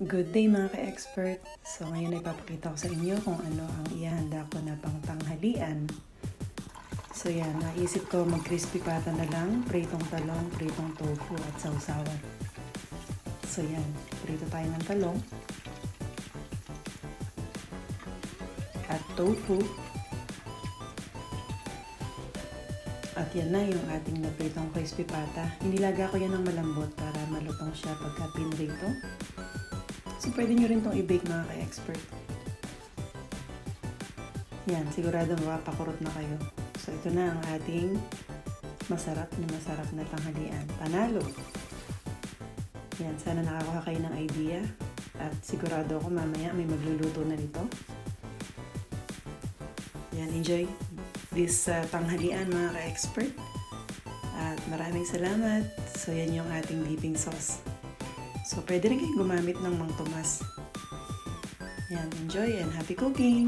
Good day mga ka-expert! So ngayon ay papakita ko sa inyo kung ano ang ihanda ko na pang tanghalian. So yan, naisip ko mag-crispy pata na lang, pritong talong, pritong tofu at sausawan. So yan, prito tayo ng talong. At tofu. At yan na yung ating napritong crispy pata. Inilaga ko yan ng malambot para malutong siya pagka pinrito. So, pwede nyo rin itong i-bake mga ka-expert. Yan, sigurado mapapakurot na kayo. So, ito na ang ating masarap na masarap na tanghalian. Panalo! Yan, sana nakakuha kayo ng idea. At sigurado ako mamaya may magluluto na nito. Yan, enjoy this uh, tanghalian mga ka-expert. At maraming salamat. So, yan yung ating dipping sauce. So, pwede rin kayong gumamit ng Mang Tomas. Yan, enjoy and happy cooking!